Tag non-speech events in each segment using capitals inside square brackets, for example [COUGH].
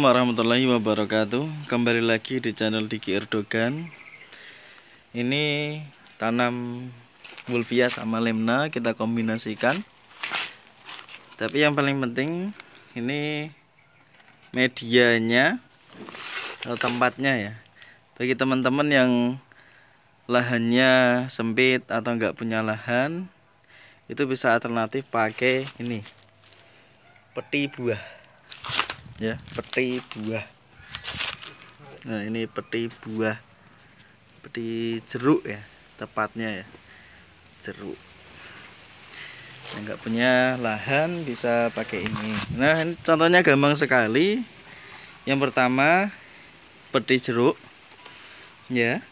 warahmatullahi wabarakatuh. Kembali lagi di channel Diki Erdogan. Ini tanam Wolfia sama Lemna kita kombinasikan. Tapi yang paling penting Ini medianya Atau tempatnya ya. Bagi teman-teman yang Lahannya sempit atau nggak punya lahan Itu bisa alternatif pakai ini Peti buah ya. Peti buah. Nah ini peti buah. Peti jeruk ya tepatnya ya. Jeruk. Yang nggak punya lahan bisa pakai ini. Nah ini contohnya gampang sekali. Yang pertama peti jeruk. Ya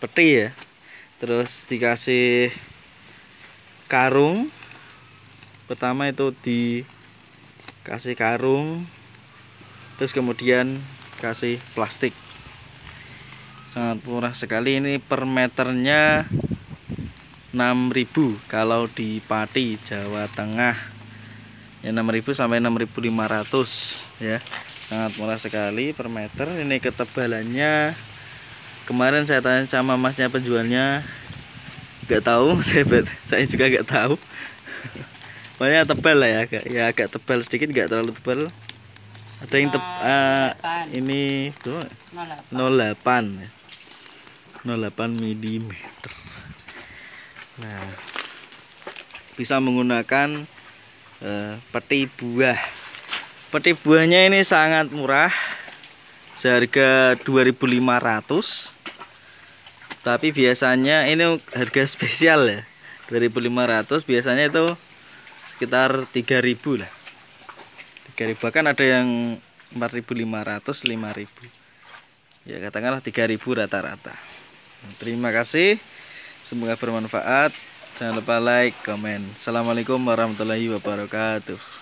peti ya. Terus dikasih karung. Pertama itu dikasih karung terus kemudian kasih plastik. Sangat murah sekali. Ini per meternya 6000 kalau di Pati Jawa Tengah. Ya 6000 sampai 6500 ya. Sangat murah sekali per meter. Ini ketebalannya. Kemarin saya tanya sama masnya penjualnya nggak tahu. [LAUGHS] Saya saya juga nggak tahu. [LAUGHS] Banyak tebal lah ya agak ya agak tebal sedikit nggak terlalu tebal ada yang tep, uh, ini tuh 08 08 mm nah bisa menggunakan uh, peti buah. Peti buahnya ini sangat murah seharga 2500 tapi biasanya ini harga spesial ya 2500 biasanya itu sekitar 3000 lah 3000 bahkan ada yang 4500 5000 ya katakanlah 3000 rata-rata. Terima kasih. Semoga bermanfaat. Jangan lupa like komen. Assalamualaikum warahmatullahi wabarakatuh